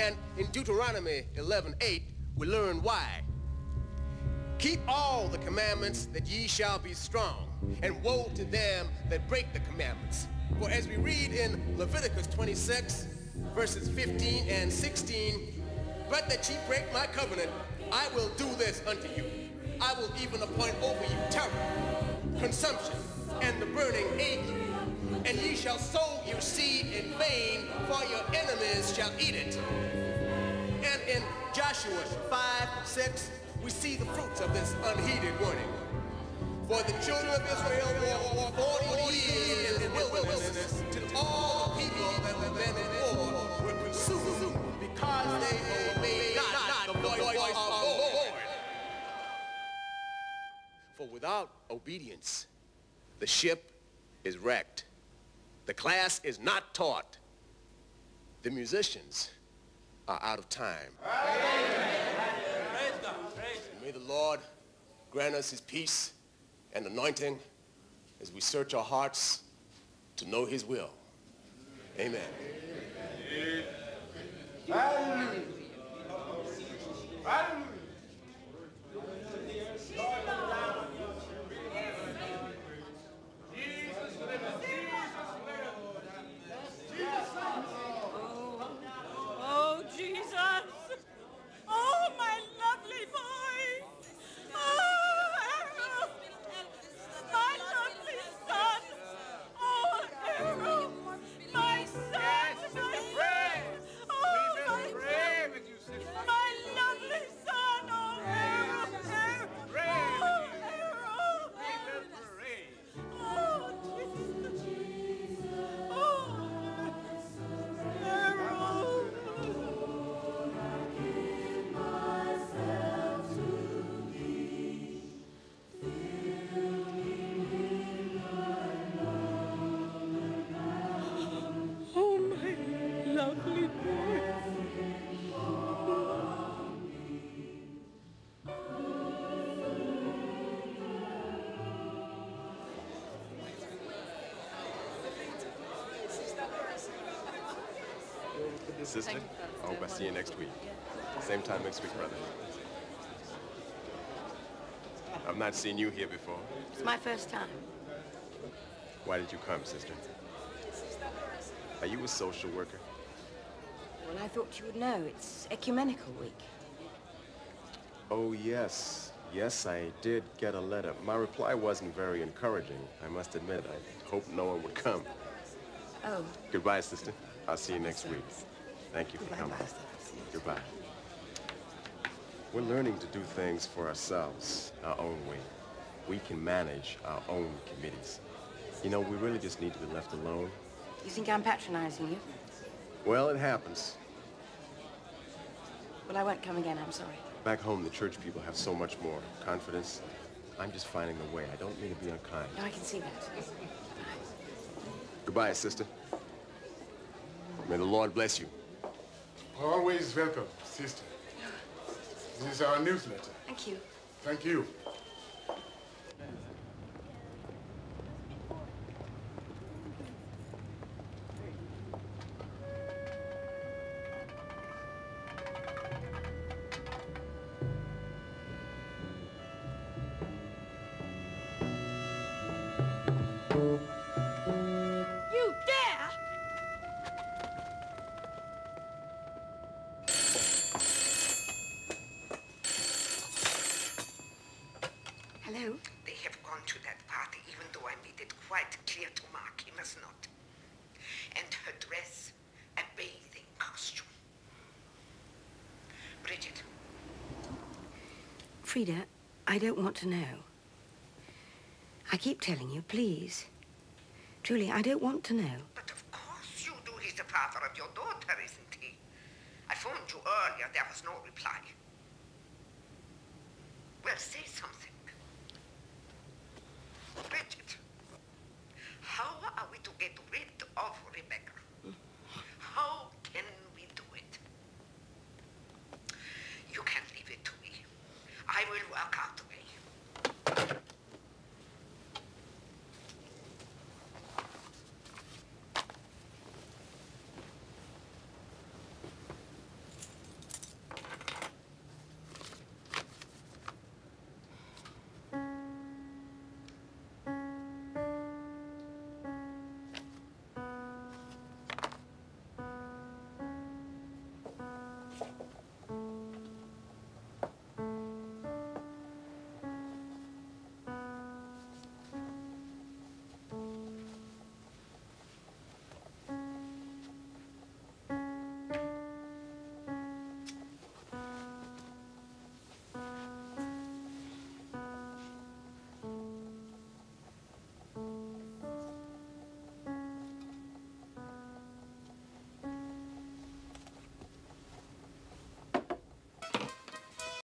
And in Deuteronomy 11:8, we learn why. Keep all the commandments that ye shall be strong, and woe to them that break the commandments. For as we read in Leviticus 26, verses 15 and 16, but that ye break my covenant, I will do this unto you. I will even appoint over you terror, consumption, and the burning ague. And ye shall sow your seed in vain, for your enemies shall eat it. And in Joshua 5, 6, we see the fruits of this unheeded warning. For the children of Israel walked 40 years in the wilderness till all the people that were then in war were consumed because they obeyed not the voice of the Lord. For without obedience, the ship is wrecked. The class is not taught. The musicians are out of time. May the Lord grant us his peace and anointing as we search our hearts to know his will. Amen. Oh, Sister, I hope I see you next week. Same time next week, brother. I've not seen you here before. It's my first time. Why did you come, sister? Are you a social worker? Well, I thought you would know. It's ecumenical week. Oh, yes. Yes, I did get a letter. My reply wasn't very encouraging. I must admit, I hoped no one would come. Oh, Goodbye, sister. I'll see you next week. Thank you for coming. Goodbye. We're learning to do things for ourselves, our own way. We can manage our own committees. You know, we really just need to be left alone. You think I'm patronizing you? Well, it happens. Well, I won't come again. I'm sorry. Back home, the church people have so much more confidence. I'm just finding a way. I don't mean to be unkind. No, I can see that. Goodbye, sister. May the Lord bless you. Always welcome, sister. This is our newsletter. Thank you. Thank you. You Elfrida, I don't want to know. I keep telling you, please. Julie, I don't want to know. But of course you do. He's the father of your daughter, isn't he? I phoned you earlier. There was no reply. Well, say something. Bridget, how are we to get rid of Rebecca?